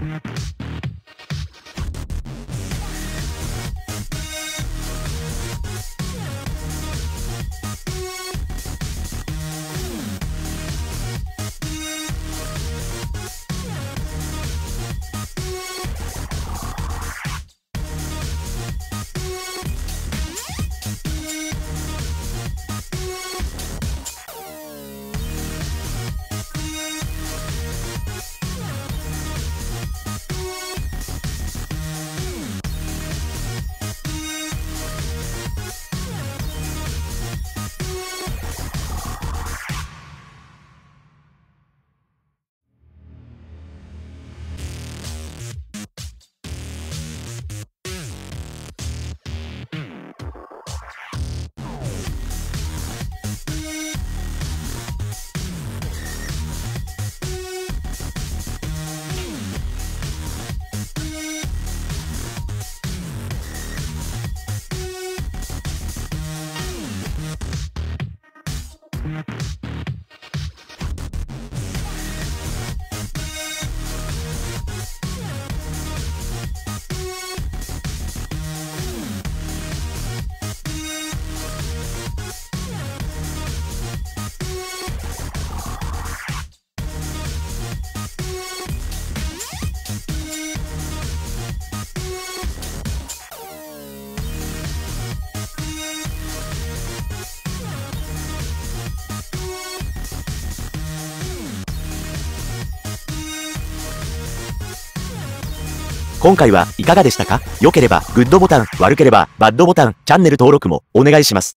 we 今回はいかがでしたか？良ければグッドボタン、悪ければバッドボタン、チャンネル登録もお願いします。